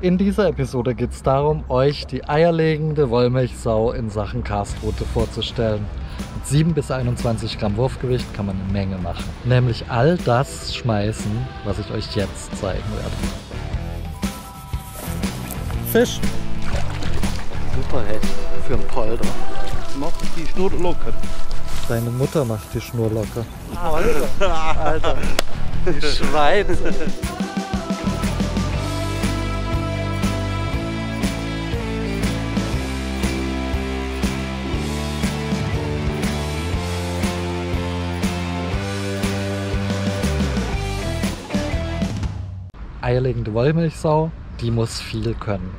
In dieser Episode geht es darum, euch die eierlegende Wollmilchsau in Sachen Castroute vorzustellen. Mit 7 bis 21 Gramm Wurfgewicht kann man eine Menge machen. Nämlich all das schmeißen, was ich euch jetzt zeigen werde. Fisch. Super Hecht für einen Polder. Macht die Schnur locker. Deine Mutter macht die Schnur locker. Alter. Alter, die Schweiz. Eierlegende Wollmilchsau, die muss viel können.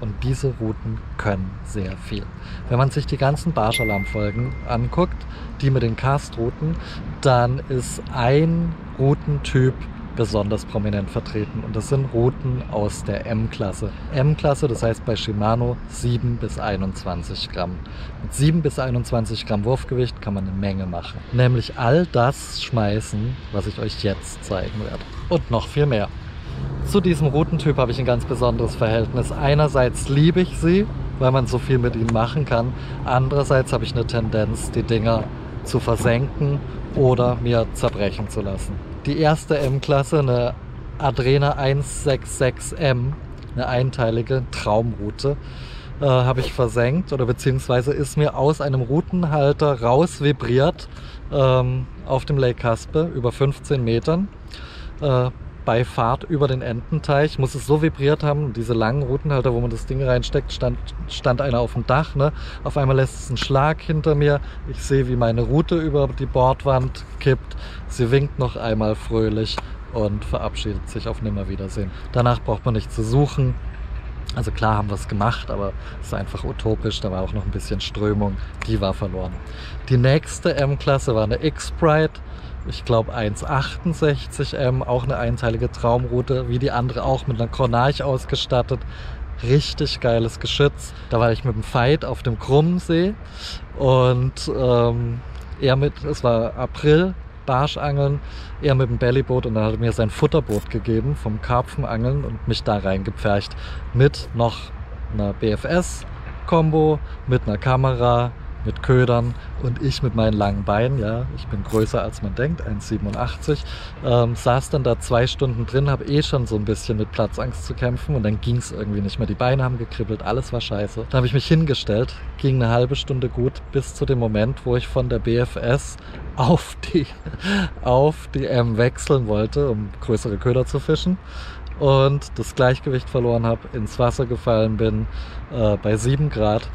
Und diese Routen können sehr viel. Wenn man sich die ganzen Barschalarm-Folgen anguckt, die mit den Cast-Routen, dann ist ein Routentyp besonders prominent vertreten. Und das sind Routen aus der M-Klasse. M-Klasse, das heißt bei Shimano 7 bis 21 Gramm. Mit 7 bis 21 Gramm Wurfgewicht kann man eine Menge machen. Nämlich all das schmeißen, was ich euch jetzt zeigen werde. Und noch viel mehr. Zu diesem Routentyp habe ich ein ganz besonderes Verhältnis. Einerseits liebe ich sie, weil man so viel mit ihnen machen kann. Andererseits habe ich eine Tendenz, die Dinger zu versenken oder mir zerbrechen zu lassen. Die erste M-Klasse, eine Adrena 166M, eine einteilige Traumroute, äh, habe ich versenkt oder beziehungsweise ist mir aus einem Routenhalter raus vibriert ähm, auf dem Lake Caspe über 15 Metern. Äh, bei Fahrt über den Ententeich muss es so vibriert haben, diese langen Routenhalter, wo man das Ding reinsteckt, stand, stand einer auf dem Dach. Ne? Auf einmal lässt es einen Schlag hinter mir. Ich sehe, wie meine Route über die Bordwand kippt. Sie winkt noch einmal fröhlich und verabschiedet sich auf Nimmerwiedersehen. Danach braucht man nicht zu suchen. Also klar haben wir es gemacht, aber es ist einfach utopisch. Da war auch noch ein bisschen Strömung. Die war verloren. Die nächste M-Klasse war eine X-Sprite ich glaube 1,68M, auch eine einteilige Traumroute, wie die andere auch mit einer Kronarch ausgestattet. Richtig geiles Geschütz. Da war ich mit dem Fight auf dem Krummsee und ähm, er mit, es war April, Barschangeln, er mit dem Bellyboot und dann hat er mir sein Futterboot gegeben vom Karpfenangeln und mich da reingepfercht mit noch einer BFS-Kombo, mit einer Kamera, mit Ködern und ich mit meinen langen Beinen, ja, ich bin größer als man denkt, 1,87, ähm, saß dann da zwei Stunden drin, habe eh schon so ein bisschen mit Platzangst zu kämpfen und dann ging es irgendwie nicht mehr. Die Beine haben gekribbelt, alles war scheiße. Dann habe ich mich hingestellt, ging eine halbe Stunde gut bis zu dem Moment, wo ich von der BFS auf die, auf die M wechseln wollte, um größere Köder zu fischen und das Gleichgewicht verloren habe, ins Wasser gefallen bin äh, bei 7 Grad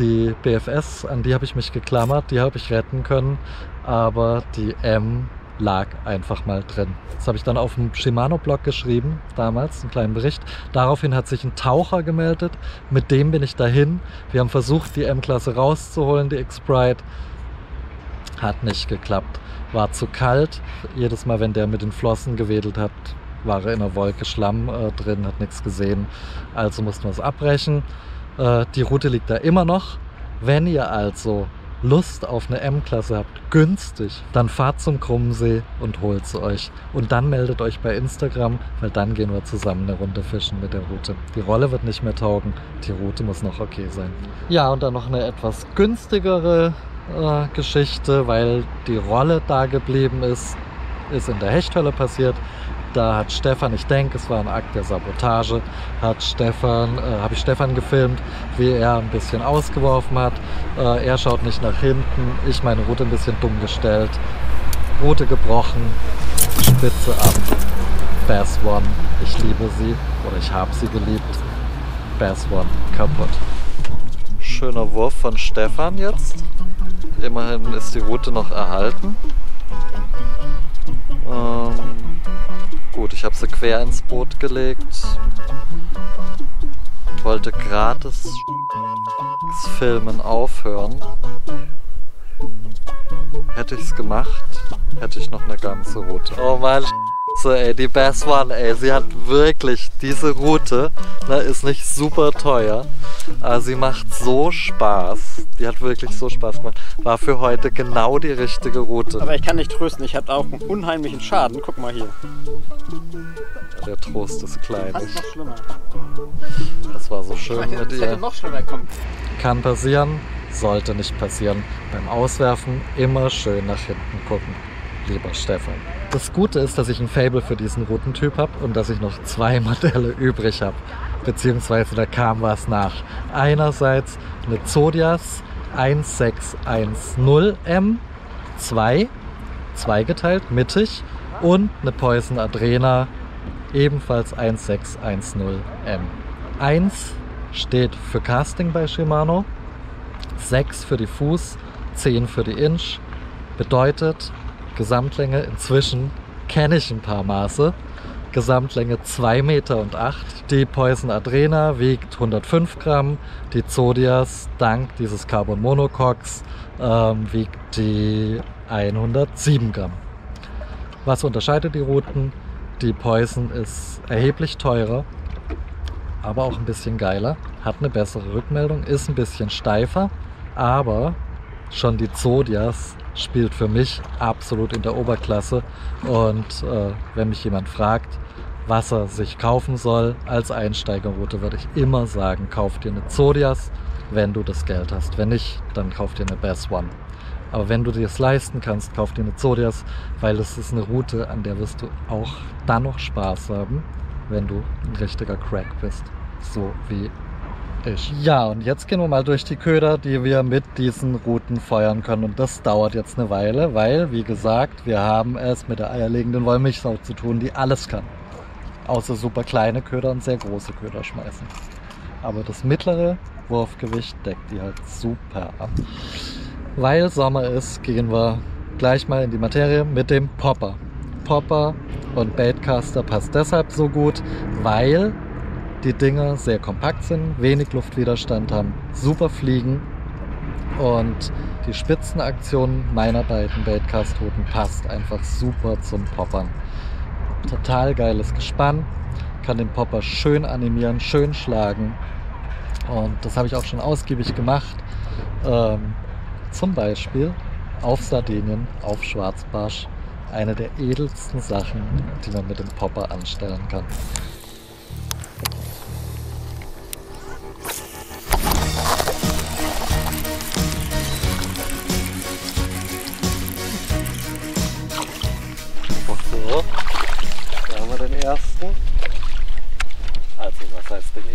die BFS, an die habe ich mich geklammert, die habe ich retten können, aber die M lag einfach mal drin. Das habe ich dann auf dem Shimano-Blog geschrieben, damals, einen kleinen Bericht. Daraufhin hat sich ein Taucher gemeldet, mit dem bin ich dahin. Wir haben versucht, die M-Klasse rauszuholen, die X-Brite. Hat nicht geklappt. War zu kalt. Jedes Mal, wenn der mit den Flossen gewedelt hat, war er in einer Wolke Schlamm äh, drin, hat nichts gesehen. Also mussten wir es abbrechen. Äh, die Route liegt da immer noch. Wenn ihr also Lust auf eine M-Klasse habt, günstig, dann fahrt zum Krummsee und holt sie euch. Und dann meldet euch bei Instagram, weil dann gehen wir zusammen eine Runde fischen mit der Route. Die Rolle wird nicht mehr taugen, die Route muss noch okay sein. Ja, und dann noch eine etwas günstigere äh, Geschichte, weil die Rolle da geblieben ist, ist in der Hechthölle passiert. Da hat Stefan, ich denke, es war ein Akt der Sabotage, hat Stefan, äh, habe ich Stefan gefilmt, wie er ein bisschen ausgeworfen hat. Äh, er schaut nicht nach hinten, ich meine Route ein bisschen dumm gestellt. Route gebrochen, Spitze ab. Bass One, ich liebe sie oder ich habe sie geliebt. Bass One kaputt. Schöner Wurf von Stefan jetzt. Immerhin ist die Route noch erhalten. Ähm, Gut, ich habe sie quer ins Boot gelegt. Wollte gratis Filmen aufhören. Hätte ich's gemacht, hätte ich noch eine ganze Route. Oh Mann, so, ey, die Bass One, ey, sie hat wirklich diese Route, ne, ist nicht super teuer, aber sie macht so Spaß. Die hat wirklich so Spaß gemacht. War für heute genau die richtige Route. Aber ich kann nicht trösten, ich habe auch einen unheimlichen Schaden. Guck mal hier. Der Trost ist klein. Fast noch schlimmer. Das war so schön mit Das hätte ihr. noch schlimmer kommen. Kann passieren, sollte nicht passieren. Beim Auswerfen immer schön nach hinten gucken, lieber Stefan. Das Gute ist, dass ich ein Fable für diesen Routentyp habe und dass ich noch zwei Modelle übrig habe. Beziehungsweise da kam was nach. Einerseits eine Zodias 1610M 2, zweigeteilt, mittig und eine Poison Adrena ebenfalls 1610M. 1 steht für Casting bei Shimano, 6 für die Fuß, 10 für die Inch. Bedeutet Gesamtlänge inzwischen kenne ich ein paar Maße. Gesamtlänge 2 Meter und 8. Die Poison Adrena wiegt 105 Gramm. Die Zodias, dank dieses Carbon Monocoques, ähm, wiegt die 107 Gramm. Was unterscheidet die Routen? Die Poison ist erheblich teurer, aber auch ein bisschen geiler, hat eine bessere Rückmeldung, ist ein bisschen steifer, aber schon die Zodias spielt für mich absolut in der Oberklasse. Und äh, wenn mich jemand fragt, was er sich kaufen soll als Einsteigerroute, würde ich immer sagen, kauf dir eine Zodias, wenn du das Geld hast. Wenn nicht, dann kauf dir eine Best One. Aber wenn du dir es leisten kannst, kauf dir eine Zodias, weil es ist eine Route, an der wirst du auch dann noch Spaß haben, wenn du ein richtiger Crack bist. So wie ich. Ja, und jetzt gehen wir mal durch die Köder, die wir mit diesen Routen feuern können. Und das dauert jetzt eine Weile, weil, wie gesagt, wir haben es mit der eierlegenden Wollmilchsau zu tun, die alles kann. Außer super kleine Köder und sehr große Köder schmeißen. Aber das mittlere Wurfgewicht deckt die halt super ab. Weil Sommer ist, gehen wir gleich mal in die Materie mit dem Popper. Popper und Baitcaster passt deshalb so gut, weil die Dinger sehr kompakt sind, wenig Luftwiderstand haben, super fliegen und die Spitzenaktion meiner beiden Baitcast-Routen passt einfach super zum Poppern. Total geiles Gespann, kann den Popper schön animieren, schön schlagen und das habe ich auch schon ausgiebig gemacht. Ähm, zum Beispiel auf Sardinien, auf Schwarzbarsch. Eine der edelsten Sachen, die man mit dem Popper anstellen kann.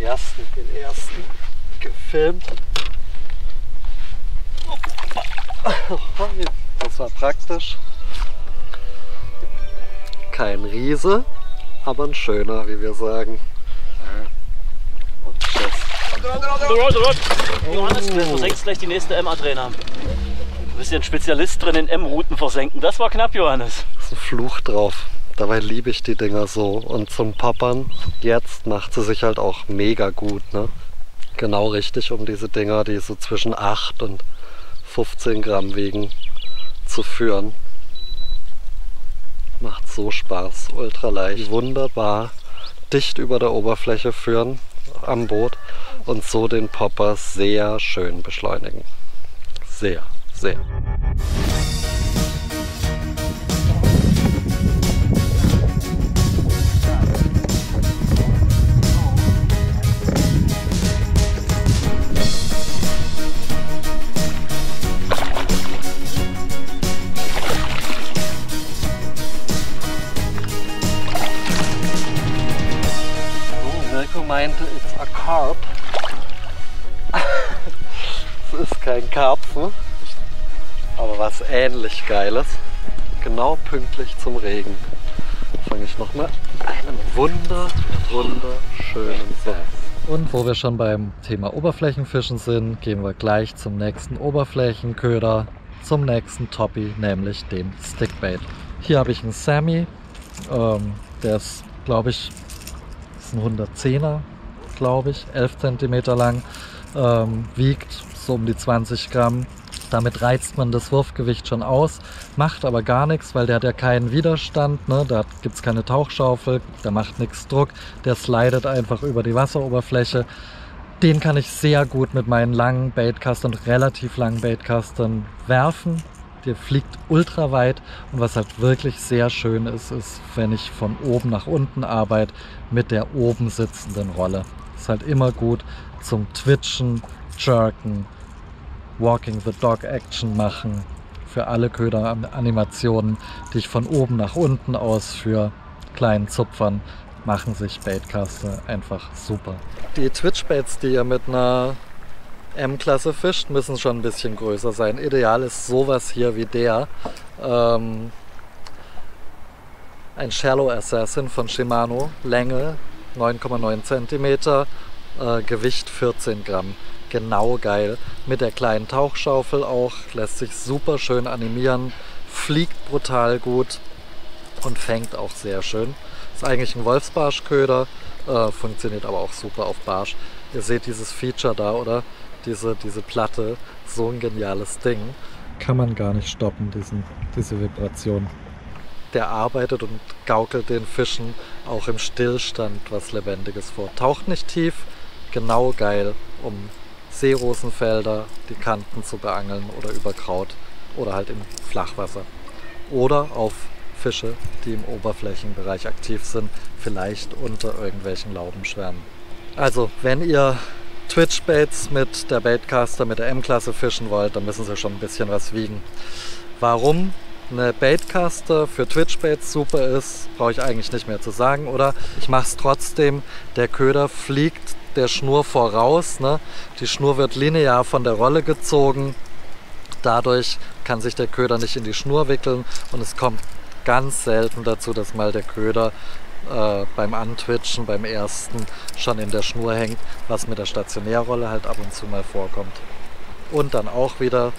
Ersten? Den ersten gefilmt. Das war praktisch. Kein Riese, aber ein schöner, wie wir sagen. Und tschüss. Johannes, du versenkst gleich die nächste M-Adrena. Du bist ja ein Spezialist drin in M-Routen versenken. Das war knapp, Johannes. ist ein Fluch drauf. Dabei liebe ich die Dinger so. Und zum Poppern, jetzt macht sie sich halt auch mega gut. Ne? Genau richtig, um diese Dinger, die so zwischen 8 und 15 Gramm wiegen, zu führen. Macht so Spaß, ultra leicht. Wunderbar dicht über der Oberfläche führen am Boot und so den Popper sehr schön beschleunigen. Sehr, sehr. Geiles. Genau pünktlich zum Regen fange ich nochmal einen wunder, wunderschönen Satz. Und wo wir schon beim Thema Oberflächenfischen sind, gehen wir gleich zum nächsten Oberflächenköder, zum nächsten Toppy, nämlich dem Stickbait. Hier habe ich einen Sammy, ähm, der ist, glaube ich, ist ein 110er, glaube ich, 11 cm lang, ähm, wiegt so um die 20 Gramm. Damit reizt man das Wurfgewicht schon aus, macht aber gar nichts, weil der hat ja keinen Widerstand, ne? da gibt es keine Tauchschaufel, der macht nichts Druck, der slidet einfach über die Wasseroberfläche. Den kann ich sehr gut mit meinen langen Baitcastern, relativ langen Baitcastern werfen. Der fliegt ultra weit und was halt wirklich sehr schön ist, ist, wenn ich von oben nach unten arbeite mit der oben sitzenden Rolle. ist halt immer gut zum Twitchen, Jerken, Walking the Dog Action machen. Für alle Köderanimationen, die ich von oben nach unten ausführe, kleinen Zupfern, machen sich Baitcaster einfach super. Die Twitch-Baits, die ihr mit einer M-Klasse fischt, müssen schon ein bisschen größer sein. Ideal ist sowas hier wie der. Ähm, ein Shallow Assassin von Shimano, Länge 9,9 cm, äh, Gewicht 14 Gramm. Genau geil. Mit der kleinen Tauchschaufel auch, lässt sich super schön animieren, fliegt brutal gut und fängt auch sehr schön. Ist eigentlich ein Wolfsbarschköder, äh, funktioniert aber auch super auf Barsch. Ihr seht dieses Feature da, oder? Diese, diese Platte, so ein geniales Ding. Kann man gar nicht stoppen, diesen, diese Vibration der arbeitet und gaukelt den Fischen auch im Stillstand was Lebendiges vor. Taucht nicht tief, genau geil, um Seerosenfelder, die Kanten zu beangeln oder über Kraut oder halt im Flachwasser. Oder auf Fische, die im Oberflächenbereich aktiv sind, vielleicht unter irgendwelchen Laubenschwärmen. Also, wenn ihr Twitch-Baits mit der Baitcaster, mit der M-Klasse fischen wollt, dann müssen sie schon ein bisschen was wiegen. Warum eine Baitcaster für Twitch-Baits super ist, brauche ich eigentlich nicht mehr zu sagen, oder? Ich mache es trotzdem. Der Köder fliegt der Schnur voraus. Ne? Die Schnur wird linear von der Rolle gezogen. Dadurch kann sich der Köder nicht in die Schnur wickeln und es kommt ganz selten dazu, dass mal der Köder äh, beim Antwitchen, beim ersten, schon in der Schnur hängt, was mit der Stationärrolle halt ab und zu mal vorkommt. Und dann auch wieder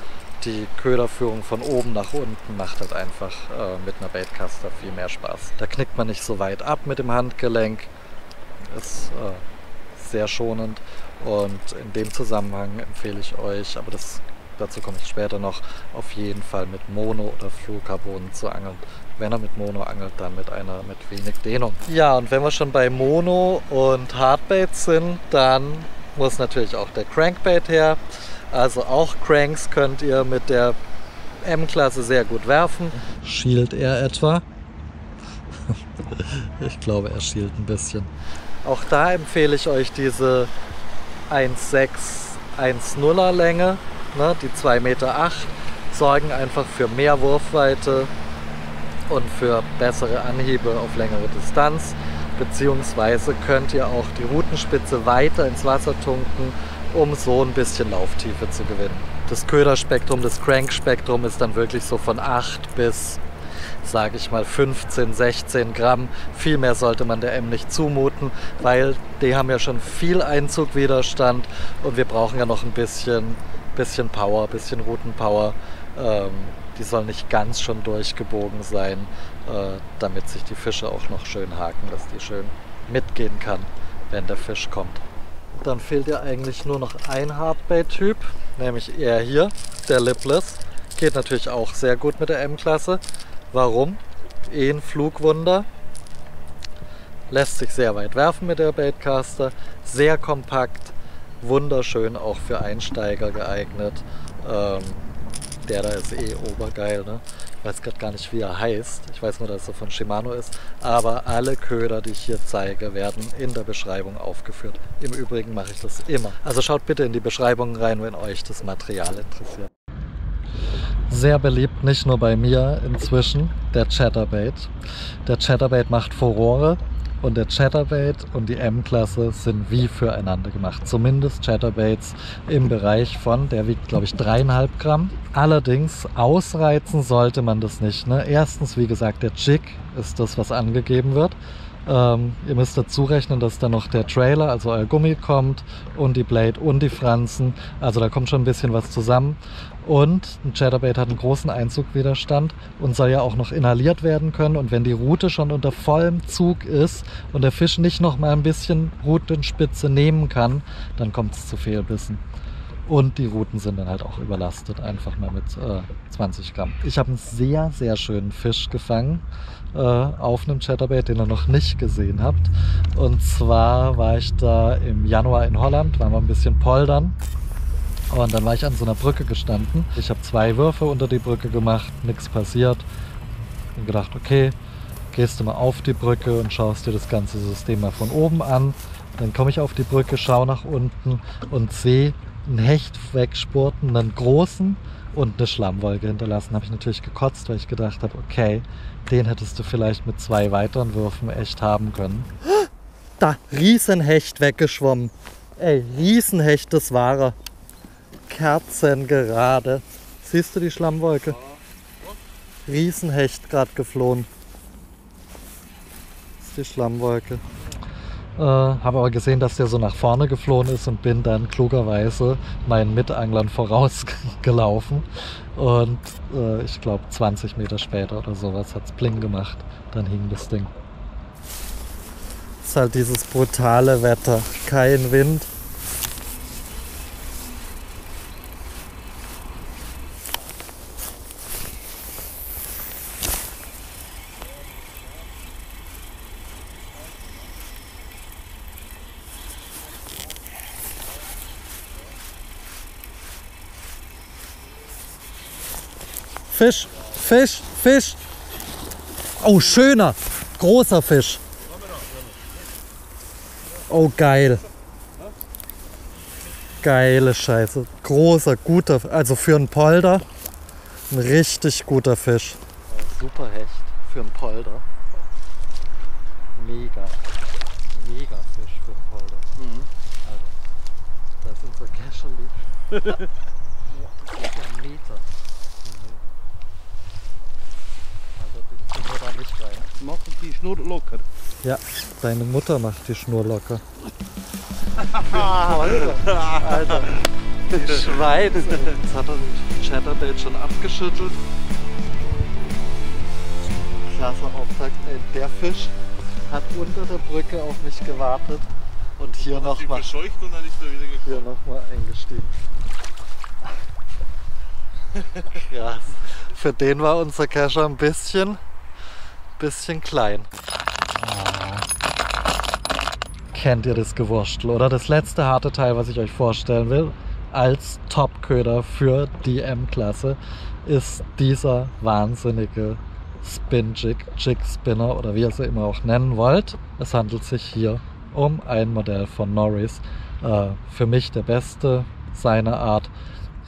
die Köderführung von oben nach unten macht halt einfach äh, mit einer Baitcaster viel mehr Spaß. Da knickt man nicht so weit ab mit dem Handgelenk. Ist äh, sehr schonend und in dem Zusammenhang empfehle ich euch, aber das, dazu komme ich später noch, auf jeden Fall mit Mono oder Fluorcarbon zu angeln. Wenn er mit Mono angelt, dann mit einer mit wenig Dehnung. Ja, und wenn wir schon bei Mono und Hardbait sind, dann muss natürlich auch der Crankbait her. Also auch Cranks könnt ihr mit der M-Klasse sehr gut werfen. Schielt er etwa? ich glaube, er schielt ein bisschen. Auch da empfehle ich euch diese 1,6, 1,0er Länge, ne, die 2,8 Meter, 8, sorgen einfach für mehr Wurfweite und für bessere Anhiebe auf längere Distanz. Beziehungsweise könnt ihr auch die Routenspitze weiter ins Wasser tunken um so ein bisschen Lauftiefe zu gewinnen. Das Köderspektrum, das Crankspektrum ist dann wirklich so von 8 bis, sage ich mal, 15, 16 Gramm. Viel mehr sollte man der M nicht zumuten, weil die haben ja schon viel Einzugwiderstand und wir brauchen ja noch ein bisschen, bisschen Power, ein bisschen Routenpower. Ähm, die soll nicht ganz schon durchgebogen sein, äh, damit sich die Fische auch noch schön haken, dass die schön mitgehen kann, wenn der Fisch kommt. Dann fehlt ja eigentlich nur noch ein Hardbait-Typ, nämlich er hier, der Lipless. Geht natürlich auch sehr gut mit der M-Klasse. Warum? Eh ein Flugwunder. Lässt sich sehr weit werfen mit der Baitcaster. Sehr kompakt, wunderschön auch für Einsteiger geeignet. Ähm, der da ist eh obergeil. Ne? weiß gerade gar nicht, wie er heißt. Ich weiß nur, dass er von Shimano ist. Aber alle Köder, die ich hier zeige, werden in der Beschreibung aufgeführt. Im Übrigen mache ich das immer. Also schaut bitte in die Beschreibung rein, wenn euch das Material interessiert. Sehr beliebt, nicht nur bei mir inzwischen, der Chatterbait. Der Chatterbait macht Furore und der Chatterbait und die M-Klasse sind wie füreinander gemacht. Zumindest Chatterbaits im Bereich von, der wiegt glaube ich dreieinhalb Gramm. Allerdings ausreizen sollte man das nicht. Ne? Erstens, wie gesagt, der Jig ist das, was angegeben wird. Ähm, ihr müsst dazu rechnen, dass da noch der Trailer, also euer Gummi kommt und die Blade und die Franzen. Also da kommt schon ein bisschen was zusammen. Und ein Chatterbait hat einen großen Einzugwiderstand und soll ja auch noch inhaliert werden können. Und wenn die Route schon unter vollem Zug ist und der Fisch nicht noch mal ein bisschen Routenspitze nehmen kann, dann kommt es zu Fehlbissen. Und die Routen sind dann halt auch überlastet, einfach mal mit äh, 20 Gramm. Ich habe einen sehr, sehr schönen Fisch gefangen äh, auf einem Chatterbait, den ihr noch nicht gesehen habt. Und zwar war ich da im Januar in Holland, waren wir ein bisschen poldern. Und dann war ich an so einer Brücke gestanden. Ich habe zwei Würfe unter die Brücke gemacht, nichts passiert. Und gedacht, okay, gehst du mal auf die Brücke und schaust dir das ganze System mal von oben an. Dann komme ich auf die Brücke, schaue nach unten und sehe einen Hecht wegspurten, einen großen und eine Schlammwolke hinterlassen. Habe ich natürlich gekotzt, weil ich gedacht habe, okay, den hättest du vielleicht mit zwei weiteren Würfen echt haben können. Da, Riesenhecht weggeschwommen. Ey, Riesenhecht, das war er. Kerzengerade. Siehst du die Schlammwolke? Riesenhecht gerade geflohen. Das ist die Schlammwolke. Äh, habe aber gesehen, dass der so nach vorne geflohen ist und bin dann klugerweise meinen Mitanglern vorausgelaufen. Und äh, ich glaube 20 Meter später oder sowas hat es bling gemacht. Dann hing das Ding. Es ist halt dieses brutale Wetter. Kein Wind. Fisch, Fisch, Fisch. Oh, schöner, großer Fisch. Oh, geil. Geile Scheiße. Großer, guter, also für einen Polder ein richtig guter Fisch. Super Hecht für einen Polder. Mega. Mega Fisch für einen Polder. Also, da ist unser Kescherli. Boah, das ist ja ein Meter. Wir da nicht rein. Mach die Schnur locker. Ja, deine Mutter macht die Schnur locker. Alter, Alter. Die Schwein. Jetzt hat er den Chatterbait schon abgeschüttelt. Klasse Auftakt. Ey, der Fisch hat unter der Brücke auf mich gewartet und hier nochmal verscheucht und dann ist er wieder hier gekommen. noch mal eingestiegen. Krass. Für den war unser Kescher ein bisschen, bisschen klein. Kennt ihr das Gewurstel, oder? Das letzte harte Teil, was ich euch vorstellen will, als Topköder für die M-Klasse, ist dieser wahnsinnige Spin-Jig, Jig-Spinner oder wie ihr es immer auch nennen wollt. Es handelt sich hier um ein Modell von Norris. Äh, für mich der beste seiner Art.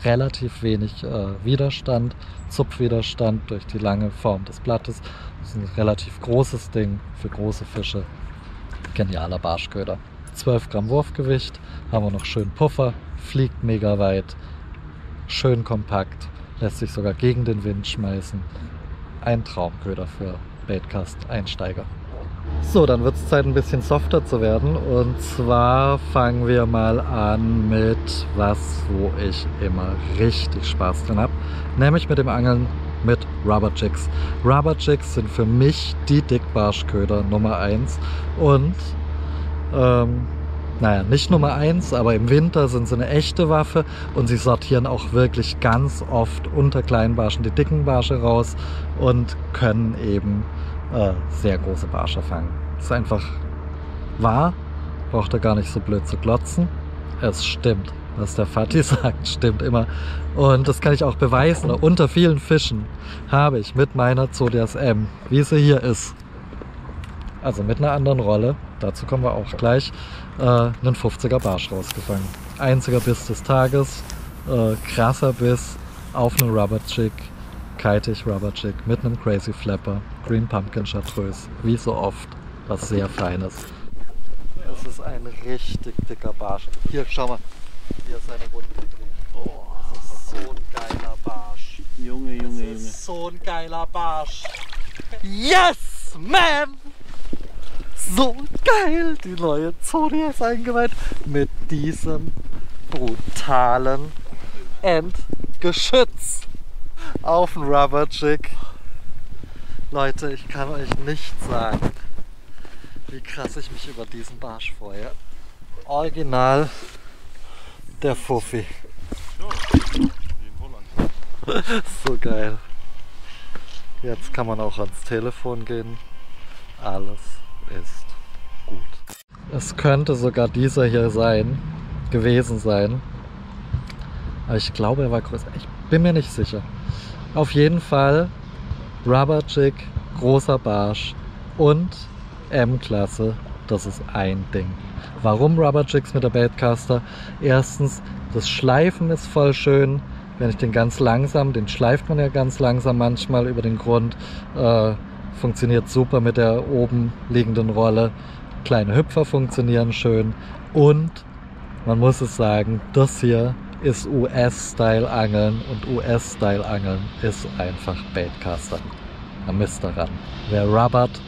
Relativ wenig äh, Widerstand, Zupfwiderstand durch die lange Form des Blattes. Ist ein relativ großes Ding für große Fische. Genialer Barschköder. 12 Gramm Wurfgewicht, haben wir noch schön Puffer, fliegt mega weit, schön kompakt, lässt sich sogar gegen den Wind schmeißen. Ein Traumköder für Baitcast-Einsteiger. So, dann wird es Zeit, ein bisschen softer zu werden. Und zwar fangen wir mal an mit was, wo ich immer richtig Spaß drin habe. Nämlich mit dem Angeln mit Rubber Jigs. Rubber Jigs sind für mich die Dickbarschköder Nummer 1. Und, ähm, naja, nicht Nummer 1, aber im Winter sind sie eine echte Waffe und sie sortieren auch wirklich ganz oft unter kleinen Barschen die dicken Barsche raus und können eben äh, sehr große Barsche fangen. ist einfach wahr, braucht er gar nicht so blöd zu glotzen. Es stimmt, was der Fatih sagt, stimmt immer. Und das kann ich auch beweisen. Unter vielen Fischen habe ich mit meiner Zodias M, wie sie hier ist, also mit einer anderen Rolle, dazu kommen wir auch gleich, äh, einen 50er Barsch rausgefangen. Einziger Biss des Tages, äh, krasser Biss auf einen Rubber Jig, Kitig Rubber Jig mit einem Crazy Flapper, Green Pumpkin Chartreuse, wie so oft, was sehr Feines. Es ist ein richtig dicker Barsch. Hier, schau mal, hier seine Runde gedreht. Oh, das ist so ein geiler Barsch. Junge, Junge, Das Junge. ist so ein geiler Barsch. Yes, man! So geil! Die neue Zone ist eingeweiht mit diesem brutalen Endgeschütz auf dem Rubber Jig. Leute, ich kann euch nicht sagen, wie krass ich mich über diesen Barsch freue. Original der Fuffi. So geil. Jetzt kann man auch ans Telefon gehen. Alles ist gut. Es könnte sogar dieser hier sein, gewesen sein. Aber ich glaube, er war größer. Ich bin mir nicht sicher. Auf jeden Fall Rubber Jig, großer Barsch und M-Klasse das ist ein Ding. Warum Rubber Jigs mit der Baitcaster? Erstens, das Schleifen ist voll schön. Wenn ich den ganz langsam, den schleift man ja ganz langsam manchmal über den Grund, äh, funktioniert super mit der oben liegenden Rolle. Kleine Hüpfer funktionieren schön und man muss es sagen, das hier ist US-Style-Angeln und US-Style-Angeln ist einfach Baitcaster. Man misst daran. Wer rubbert,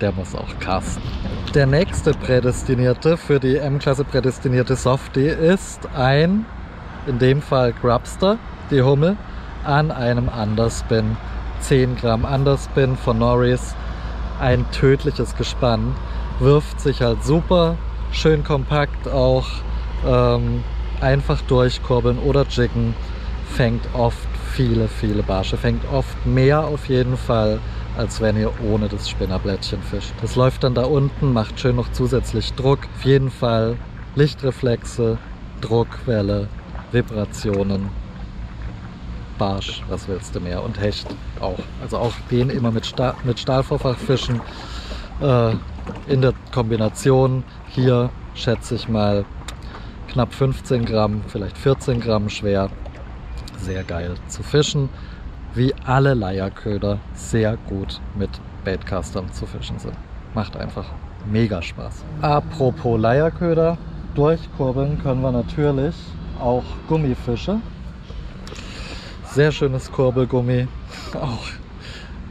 der muss auch casten. Der nächste prädestinierte für die M-Klasse prädestinierte Softie ist ein, in dem Fall Grubster, die Hummel, an einem Underspin. 10 Gramm Underspin von Norris. Ein tödliches Gespann. Wirft sich halt super, schön kompakt auch. Ähm, einfach durchkurbeln oder jiggen. Fängt oft viele, viele Barsche. Fängt oft mehr auf jeden Fall, als wenn ihr ohne das Spinnerblättchen fischt. Das läuft dann da unten, macht schön noch zusätzlich Druck. Auf jeden Fall Lichtreflexe, Druckwelle, Vibrationen, Barsch, was willst du mehr? Und Hecht auch. Also auch den immer mit, Stahl, mit Stahlvorfach fischen. Äh, in der Kombination hier schätze ich mal knapp 15 Gramm, vielleicht 14 Gramm schwer. Sehr geil zu fischen. Wie alle Leierköder sehr gut mit Baitcastern zu fischen sind. Macht einfach mega Spaß. Apropos Leierköder, durchkurbeln können wir natürlich auch Gummifische. Sehr schönes Kurbelgummi. Auch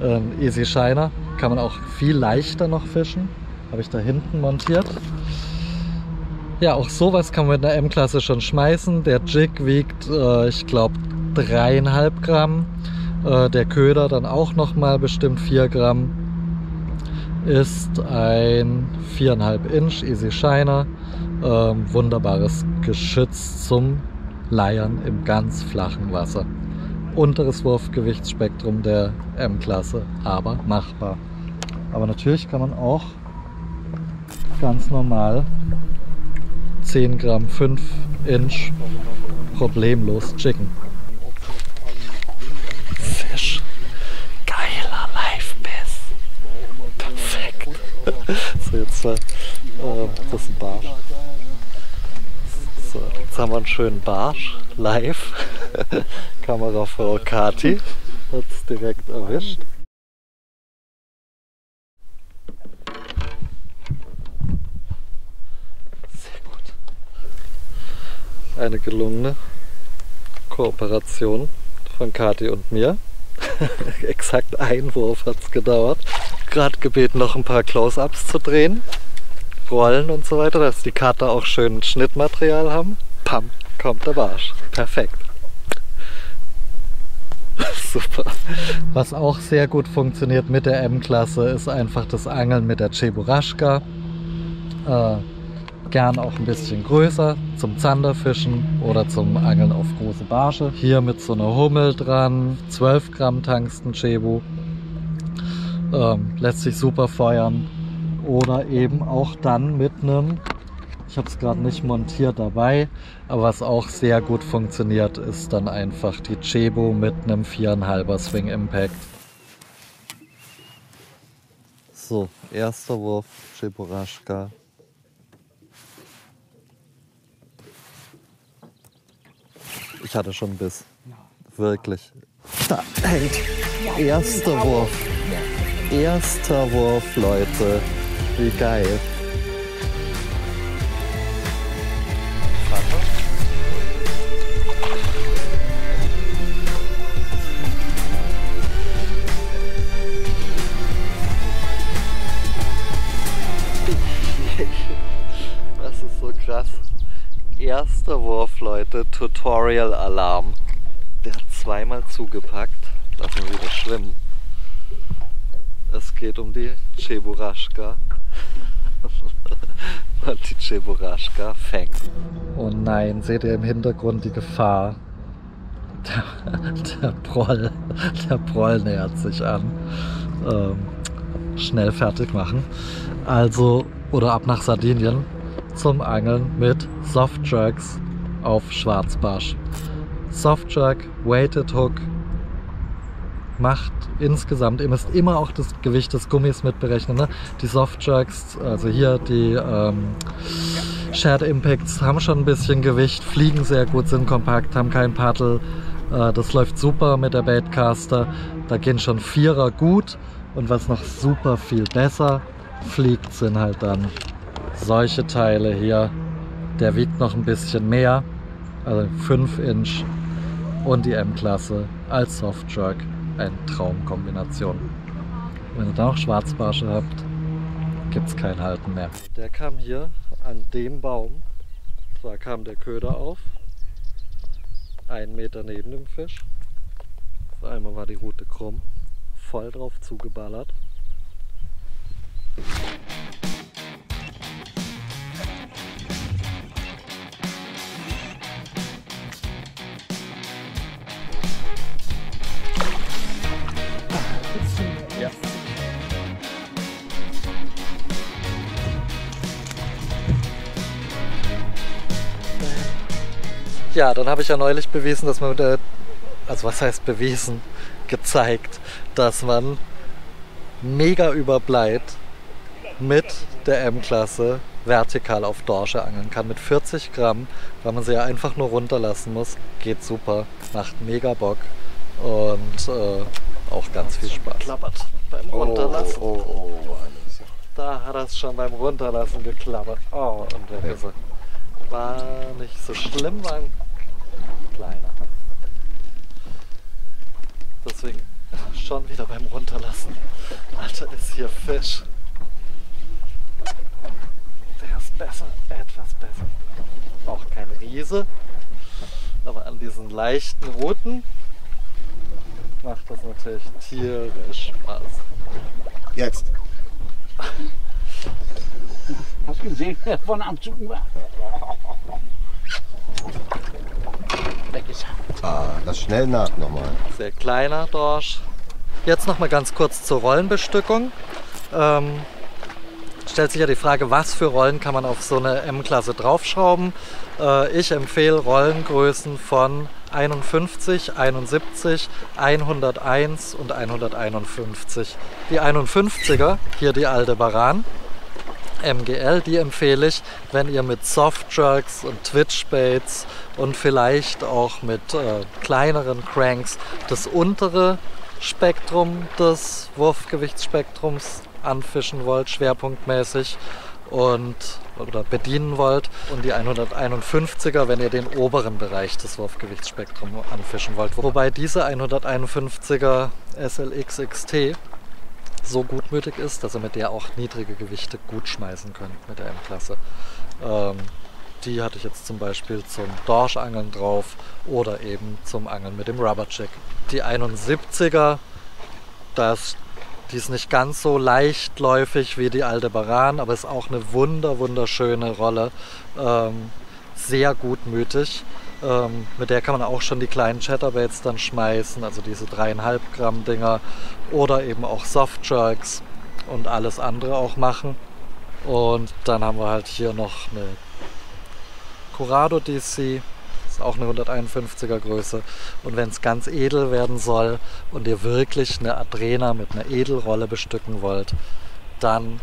ähm, Easy Shiner. Kann man auch viel leichter noch fischen. Habe ich da hinten montiert. Ja, auch sowas kann man mit einer M-Klasse schon schmeißen. Der Jig wiegt, äh, ich glaube, dreieinhalb Gramm. Äh, der Köder dann auch nochmal bestimmt 4 Gramm. Ist ein 4,5 Inch Easy Shiner. Ähm, wunderbares Geschütz zum Leiern im ganz flachen Wasser. Unteres Wurfgewichtsspektrum der M-Klasse, aber machbar. Aber natürlich kann man auch ganz normal 10 Gramm 5 Inch problemlos chicken. Fisch. Geiler Live-Biss. Perfekt. Jetzt äh, das ist ein Barsch. So, jetzt haben wir einen schönen Barsch live. Kamerafrau Kati hat es direkt erwischt. Sehr gut. Eine gelungene Kooperation von Kati und mir. Exakt ein Wurf hat es gedauert. Gerade gebeten, noch ein paar Close-Ups zu drehen. Rollen und so weiter, dass die Cutter auch schön Schnittmaterial haben. Pam, kommt der Barsch. Perfekt. Super. Was auch sehr gut funktioniert mit der M-Klasse ist einfach das Angeln mit der Cheburashka. Äh, gern auch ein bisschen größer zum Zanderfischen oder zum Angeln auf große Barsche. Hier mit so einer Hummel dran, 12 Gramm Tangsten Chebu. Ähm, lässt sich super feuern. Oder eben auch dann mit einem, ich habe es gerade nicht montiert dabei, aber was auch sehr gut funktioniert, ist dann einfach die Chebo mit einem 4,5er Swing Impact. So, erster Wurf, Cheburashka. Ich hatte schon Biss. Wirklich. Da hängt. Erster Wurf. Erster Wurf, Leute. Wie geil. Das Leute. Tutorial-Alarm. Der hat zweimal zugepackt. Lassen wir wieder schwimmen. Es geht um die Cheburashka. Die Cheburashka fängt. Oh nein, seht ihr im Hintergrund die Gefahr? Der, der Proll, der Proll nähert sich an. Ähm, schnell fertig machen. Also, oder ab nach Sardinien zum Angeln mit Softjerks auf Schwarzbarsch. Softjerk, Weighted Hook, macht insgesamt, ihr müsst immer auch das Gewicht des Gummis mitberechnen. Ne? Die Softjerks, also hier die ähm, Shared Impacts haben schon ein bisschen Gewicht, fliegen sehr gut, sind kompakt, haben kein Paddel. Äh, das läuft super mit der Baitcaster. Da gehen schon Vierer gut und was noch super viel besser fliegt, sind halt dann solche Teile hier. Der wiegt noch ein bisschen mehr, also 5 Inch und die M-Klasse als Softjerk. Eine Traumkombination. Wenn ihr da noch Schwarzbarsche habt, gibt es kein Halten mehr. Der kam hier an dem Baum. Da kam der Köder auf. Ein Meter neben dem Fisch. Auf einmal war die Route krumm. Voll drauf zugeballert. Ja, dann habe ich ja neulich bewiesen, dass man mit der, also was heißt bewiesen, gezeigt, dass man mega überbleibt mit der M-Klasse vertikal auf Dorsche angeln kann. Mit 40 Gramm, weil man sie ja einfach nur runterlassen muss. Geht super, macht mega Bock und äh, auch ganz viel Spaß. Klappert beim Runterlassen. Oh, oh, oh. Da hat es schon beim Runterlassen geklappert. Oh, und der ist er. War nicht so schlimm, war ein kleiner. Deswegen schon wieder beim Runterlassen. Alter, ist hier Fisch. Der ist besser, etwas besser. Auch kein Riese, aber an diesen leichten Routen macht das natürlich tierisch Spaß. Jetzt. Hast du gesehen, wer von am Zucken war? Weg ist er. Ah, das schnell nach nochmal. Sehr kleiner Dorsch. Jetzt noch mal ganz kurz zur Rollenbestückung. Ähm, stellt sich ja die Frage, was für Rollen kann man auf so eine M-Klasse draufschrauben. Äh, ich empfehle Rollengrößen von 51, 71, 101 und 151. Die 51er, hier die Aldebaran, MGL, die empfehle ich, wenn ihr mit Softjerks und Twitchbaits und vielleicht auch mit äh, kleineren Cranks das untere Spektrum des Wurfgewichtsspektrums anfischen wollt, schwerpunktmäßig und oder bedienen wollt und die 151er, wenn ihr den oberen Bereich des Wurfgewichtsspektrums anfischen wollt. Wobei diese 151er SLX XT so gutmütig ist, dass ihr mit der auch niedrige Gewichte gut schmeißen könnt mit der M-Klasse. Ähm, die hatte ich jetzt zum Beispiel zum Dorschangeln drauf oder eben zum Angeln mit dem Rubber Chick. Die 71er, das, die ist nicht ganz so leichtläufig wie die Aldebaran, aber ist auch eine wunder wunderschöne Rolle. Ähm, sehr gutmütig. Ähm, mit der kann man auch schon die kleinen Chatterbaits dann schmeißen, also diese dreieinhalb Gramm Dinger oder eben auch Softjerks und alles andere auch machen. Und dann haben wir halt hier noch eine Corrado DC, ist auch eine 151er Größe. Und wenn es ganz edel werden soll und ihr wirklich eine Adrena mit einer Edelrolle bestücken wollt, dann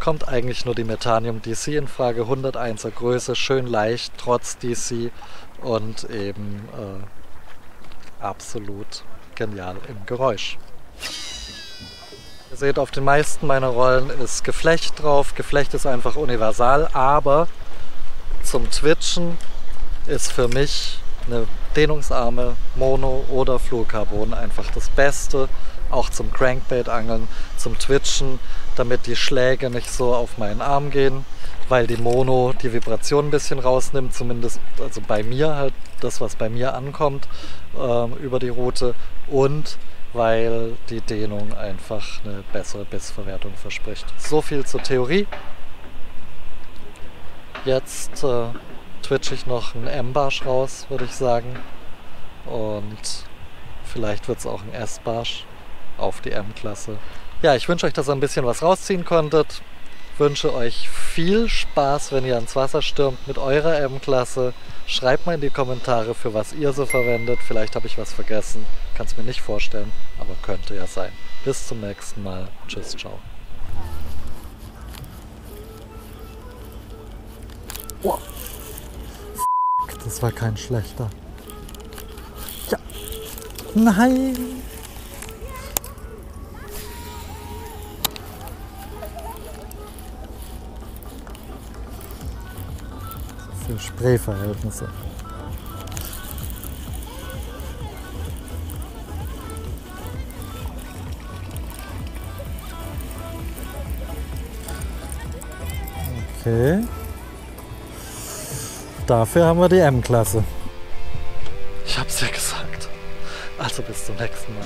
kommt eigentlich nur die Methanium DC in Frage. 101er Größe, schön leicht, trotz DC und eben äh, absolut genial im Geräusch. Ihr seht, auf den meisten meiner Rollen ist Geflecht drauf. Geflecht ist einfach universal, aber zum Twitchen ist für mich eine dehnungsarme Mono- oder Fluorcarbon einfach das Beste. Auch zum Crankbait-Angeln, zum Twitchen, damit die Schläge nicht so auf meinen Arm gehen, weil die Mono die Vibration ein bisschen rausnimmt, zumindest also bei mir halt das, was bei mir ankommt ähm, über die Route und weil die Dehnung einfach eine bessere Bissverwertung verspricht. So viel zur Theorie. Jetzt äh, twitch ich noch einen M-Barsch raus, würde ich sagen. Und vielleicht wird es auch ein S-Barsch auf die M-Klasse. Ja, ich wünsche euch, dass ihr ein bisschen was rausziehen konntet. Wünsche euch viel Spaß, wenn ihr ans Wasser stürmt mit eurer M-Klasse Schreibt mal in die Kommentare, für was ihr so verwendet. Vielleicht habe ich was vergessen. Kann es mir nicht vorstellen, aber könnte ja sein. Bis zum nächsten Mal. Tschüss, ciao. Oh. Das war kein schlechter. Ja. Nein. Für Sprayverhältnisse. Okay. Dafür haben wir die M-Klasse. Ich hab's ja gesagt. Also bis zum nächsten Mal.